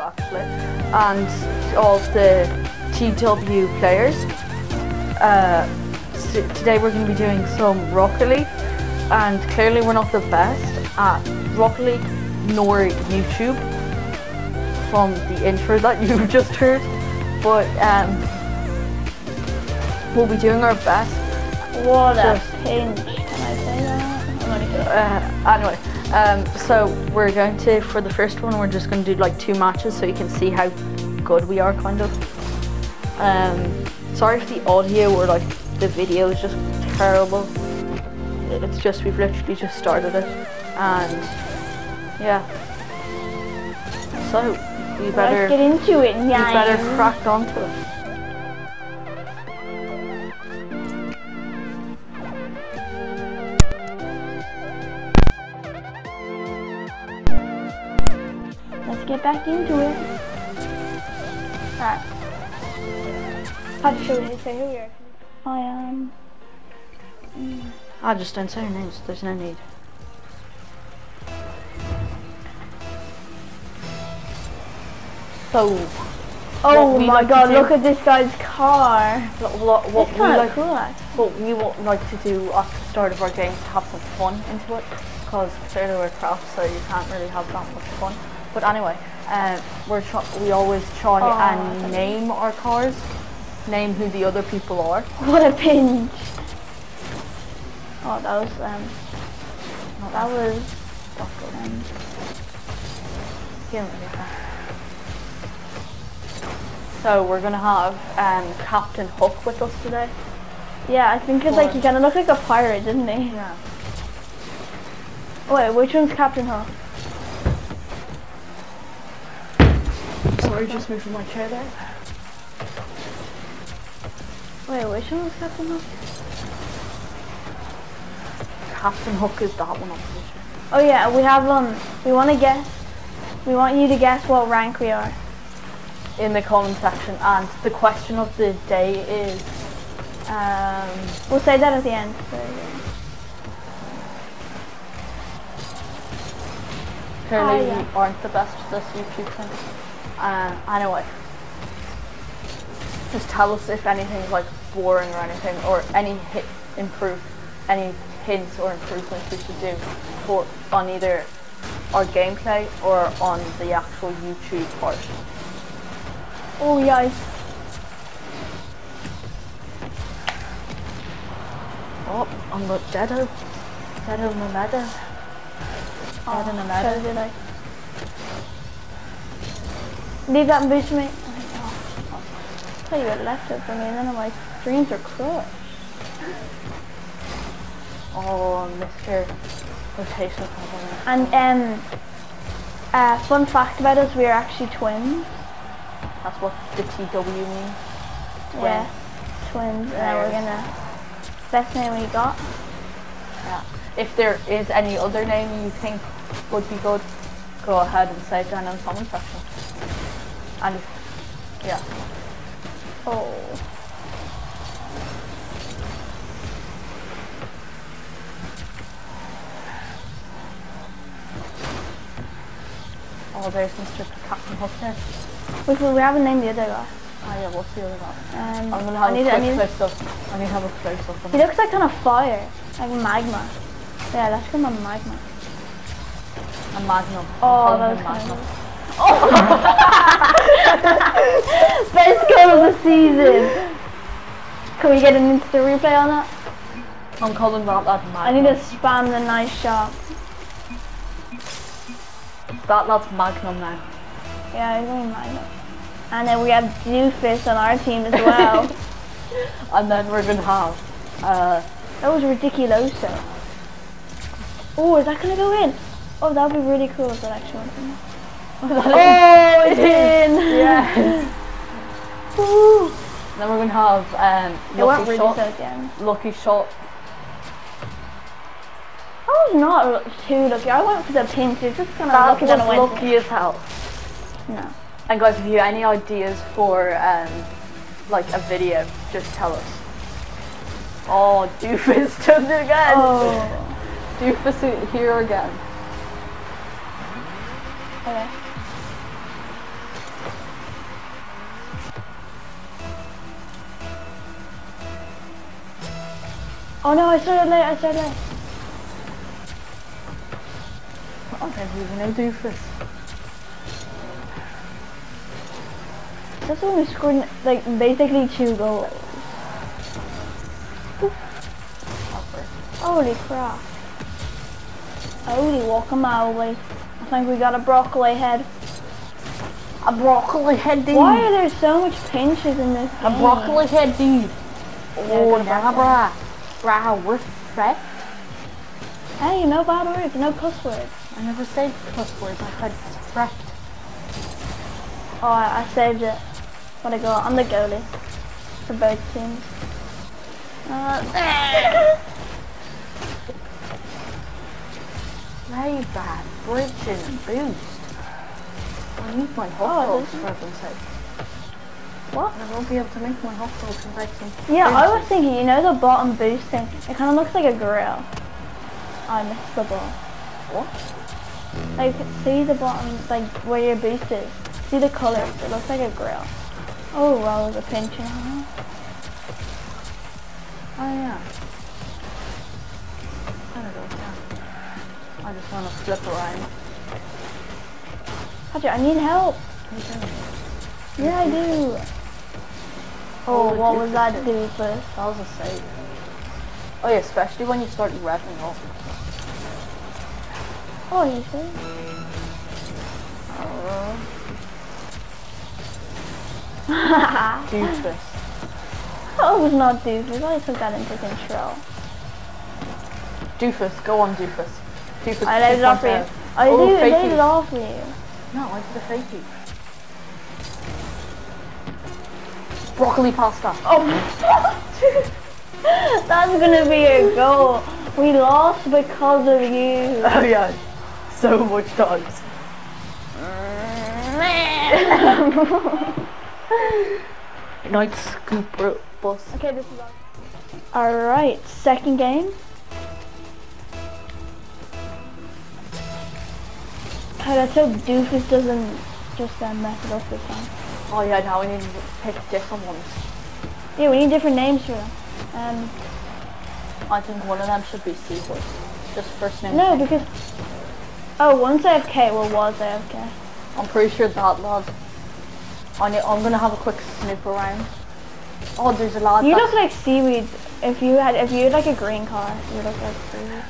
actually, and all the TW players. Uh, today we're going to be doing some Rocket League, and clearly we're not the best at Rocket League nor YouTube from the intro that you just heard, but um, we'll be doing our best. What a pinch! Can I say that? I'm only kidding. Uh, anyway, um, so we're going to, for the first one, we're just going to do like two matches so you can see how good we are, kind of. Um, sorry if the audio or like the video is just terrible. It's just, we've literally just started it. And yeah. So, we better, Let's get into it, we guys. better crack onto it. Get back into it. Alright. How to show you say who we are? I am. I just don't say names, there's no need. So, Oh What oh my like god, look at this guy's car. what, what, what It's we kind like, of cool what we would like to do at the start of our game is have some fun into it, because clearly we're crafts, so you can't really have that much fun. But anyway, um, we're we always try Oh, and name our cars, name who the other people are. What a pinch. Oh, that was, um, no, that was, um. So we're gonna have um, Captain Hook with us today. yeah, I think it's like he kind of looked like a pirate, didn't he? Yeah. Wait, which one's Captain Hook? Sorry, just moving my chair there. Wait, which one was Captain Hook? Captain Hook is that one, I'm pretty sure. Oh yeah, we have, um, we want to guess, we want you to guess what rank we are. In the comment section, and the question of the day is, um, We'll say that at the end. So, yeah. clearly Ah, yeah. we aren't the best at this YouTube thing. Uh, anyway, just tell us if anything's like boring or anything, or any hit improve, any hints or improvements we should do for on either our gameplay or on the actual YouTube part. Oh yeah, Oh, I'm got Deado. Deado Mamada. Deado so Mamada. Leave that me. Oh, I thought you had left it for me, and then my dreams are crushed. Oh, Mr. Rotation Compliment. And um, uh, fun fact about us, we are actually twins. That's what the TW means. Twin. Yeah, twins. And then we're gonna best name we got. Yeah. If there is any other name you think would be good, go ahead and say it down in the comment section. And yeah. Oh. Oh, there's Mr. Captain Hook there. Wait, we haven't named the other guy. Oh yeah, what's the other one? Um, I'm gonna I have need, a I quick close up. I need to have a close up. He looks like kind of fire, like magma. Yeah, let's call him magma. A Magnum. Oh, that was kind Magnum. of Best goal of the season. Can we get an instant replay on that? I'm calling that lad Magnum. I need to spam the nice shot. That lad's Magnum now. Yeah, he's only magma. And then we have Doofus on our team as well. And then we're gonna have uh, that was ridiculoso. Oh, is that gonna go in? Oh, that would be really cool if that actually went in. Oh, it's in! yeah. Woo! then we're gonna have um, lucky really shot. so. Lucky shot. I was not too lucky. I went for the pinch. It's just kind of That lucky that lucky as hell. No. And guys, if you have any ideas for um, like a video, just tell us. Oh, Doofus done it again. Oh. Doofus here again. Okay. Oh no, I started late, I started late. I don't even know doofus. This one we scored like basically two goals. Holy crap. Holy guacamole. I think we got a broccoli head. A broccoli head, dude. Why are there so much pinches in this A game? broccoli head, dude. Oh, got a nah, broccoli. brah. Brah, we're fret. Hey, no bad words, no cuss words. I never said cuss words. I said fret. Oh, I, I saved it. What I got? I'm the goalie for both teams. Uh, Very bad. Bridging and boost. I need my hot Oh, dogs this for heaven's sake. What? I won't be able to make my hot some. Yeah, I was thinking, you know the bottom boost thing? It kind of looks like a grill. I missed the ball. What? Like, see the bottom, like where your boost is. See the colours, it looks like a grill. Oh, well, there's a pinch in here. Oh yeah. I don't know. Yeah. I just want to flip around. Patrick, I need help. Can you tell me? Yeah, I do. Oh, Oh, what was that do first? That was a save. Oh yeah, especially when you start revving up. Oh, you see? Uh, that doofus. was not doofus. I took that into control. Doofus, go on doofus. Doofus. I laid it off for you. I Oh, did, I laid it off for you. No, I did a fakey. Broccoli pasta. Oh, that's gonna be a goal. We lost because of you. Oh yeah, so much times. Night scoop bro- bus. okay, this is All right, second game. God, let's hope Doofus doesn't just uh, mess it up this time. Oh yeah, now we need to pick different ones. Yeah, we need different names for them. Um, I think one of them should be Seahorse. Just first name. no, because oh, one's AFK. Well, was AFK. I'm pretty sure that lad. I need, I'm gonna have a quick snoop around. Oh, there's a lad. You look like seaweed. If you had, if you had like a green car, you look like seaweed.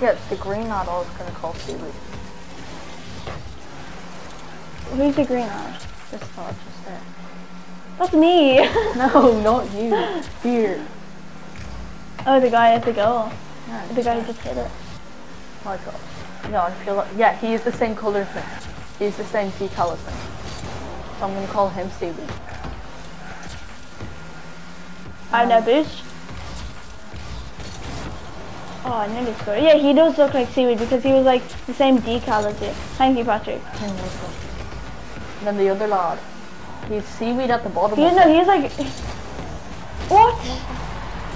Yeah, it's the green lad I was gonna call Seaweed. Who's the green one? This lad just there. That's me. No, not you. Here. oh, the guy at the goal. Yeah, The guy who just hit it. My god. Yeah, I feel like, yeah, he is the same colour as me. He's the same decal as me. So I'm gonna call him Seaweed. I have no um, boost. Oh, I nearly scored. Yeah, he does look like seaweed because he was like the same decal as you. Thank you, Patrick. Him was one. And then the other lad. He's Seaweed at the bottom. He's no, he's like what?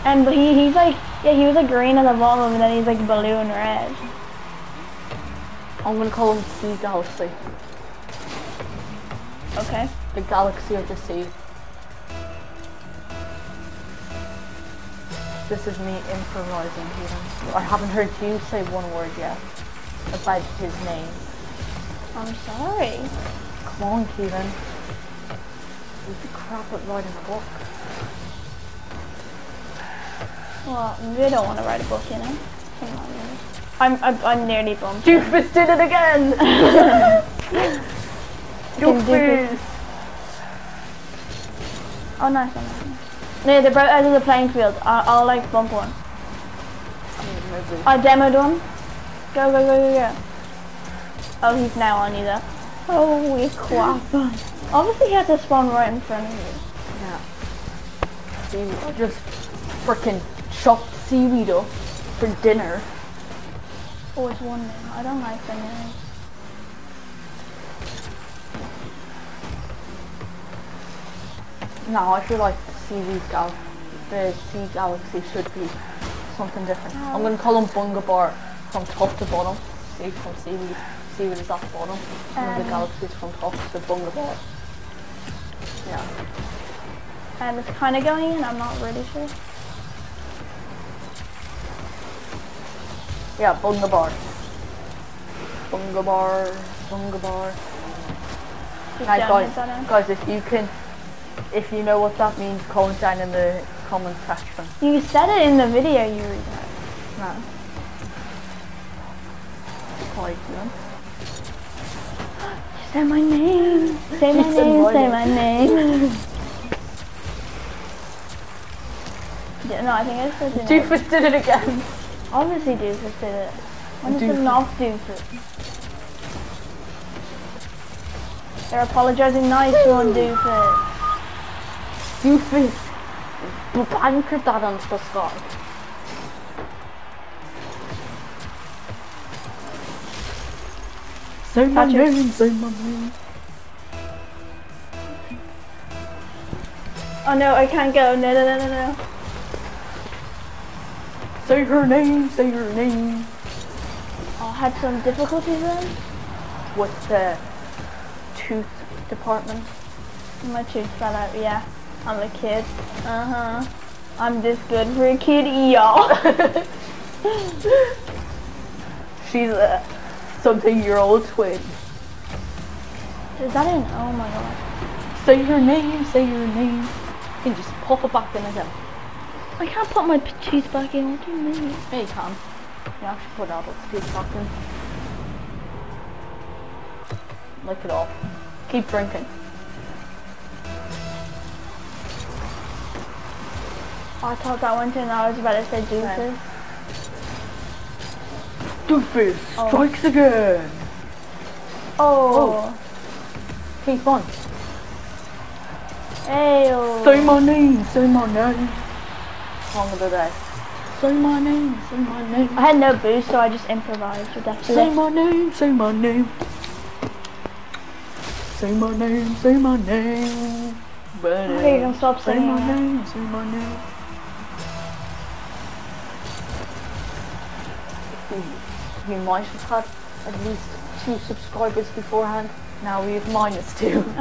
And he he's like yeah, he was like green at the bottom and then he's like balloon red. I'm gonna call him Sea Galaxy. Okay. The galaxy of the sea. This is me improvising even. I haven't heard you say one word yet about his name. I'm sorry. Come on, Kevin. You'd crap at writing a book. Well, I don't want to write a book, you know. Come on, man. I'm I'm, I'm nearly bumped. Doofus did it again! Doofus. Oh, nice one. Nice one. No, they're both uh, out of the playing field. I'll, I'll like bump one. I demoed one. Go, go, go, go, go. Oh, he's now on you there. Holy crap. Obviously he had to spawn right in front of you. Yeah. Seaweed. Just freaking chopped seaweed up for dinner. Oh, it's one name. I don't like the names. No, I feel like the seaweed gal, the sea galaxy should be something different. I'm gonna call him Bunga Bar from top to bottom. See, from seaweed. Seaweed is at the bottom. And the Um. galaxy is from top to Bunga Bar. Yeah. And it's kind of going in. I'm not really sure. Yeah, bunga bar. Bunga bar. Bunga bar. Just guys, hit that down. guys, if you can, if you know what that means, comment down in the comment section. You said it in the video you read No. Like, you know? Say my name. Say my name. Say my name. no, I think I said it. Doofus did it again. Obviously, Doofus did it. When is it not Doofus? They're apologizing nice one, Doofus. Doofus. Bankrupt that onto Say my Patrick. name, say my name. Oh no, I can't go. No, no, no, no, no. Say her name, say her name. I had some difficulties then. With the tooth department. My tooth fell out, yeah. I'm a kid. Uh-huh. I'm this good for a kid, y'all. She's a something year old twin. Is that in? Oh my god. Say your name, say your name. You can just pop it back in again. I can't put my tooth back in. What do you mean? Yeah, you can. You actually put adult teeth back in. Lick it off. Keep drinking. I thought that went in. I was about to say juices. Doofus Oh. strikes again. Oh. oh. Keep on. Hey. oh. Say my name, say my name. Song of the day. Say my name, say my name. I had no boost, so I just improvised with that. Say my name, say my name. Say my name, say my name. Okay, you uh, can stop saying Say my name, say my name. We might have had at least two subscribers beforehand. Now we have minus two.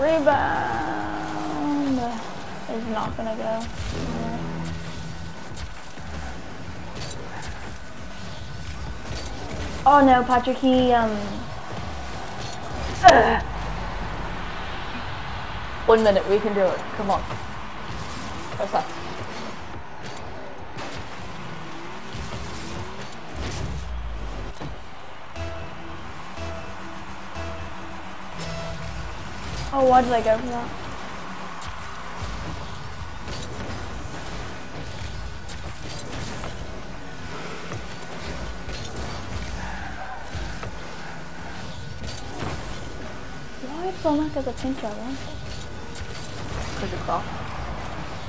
Rebound is not gonna go. Oh no, Patrick, he um One minute, we can do it. Come on. What's that? Oh why did I go for that? Why did Solnak get the pink I want? Could you clock?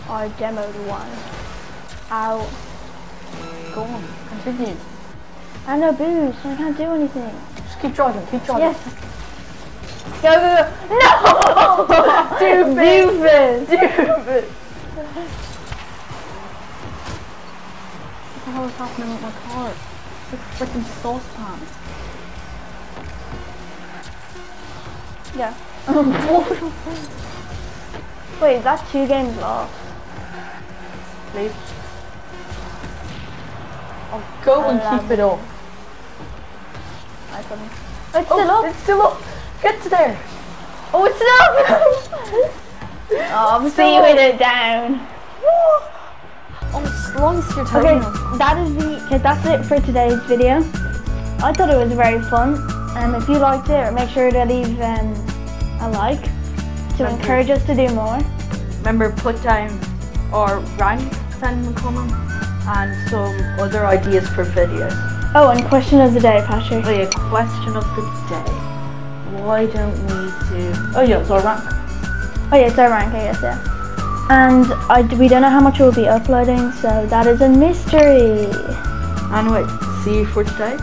I demoed one. Ow. Go on, continue. I have no boost, so I can't do anything. Just keep driving, keep driving. Yes. Go, go, go. No! Doofus! What the hell is happening with my car? It's like a freaking saucepan. Yeah. Wait, that's two games lost. Please. I'll go and keep it up. I couldn't. It's still oh, up. It's still up. Get to there. Oh, it's still up. oh, I'm Still seeing it down. Oh, Okay, that is the. Okay, that's it for today's video. I thought it was very fun. Um, if you liked it, make sure to leave um, a like to you. encourage us to do more. Remember, put down or rank, a comment, and some other ideas for videos. Oh, and question of the day, Patrick. Oh yeah, question of the day. Why don't we do... Oh yeah, it's our rank. Oh yeah, it's our rank, I guess, yeah. And I, we don't know how much we'll be uploading, so that is a mystery. Anyway, see you for today.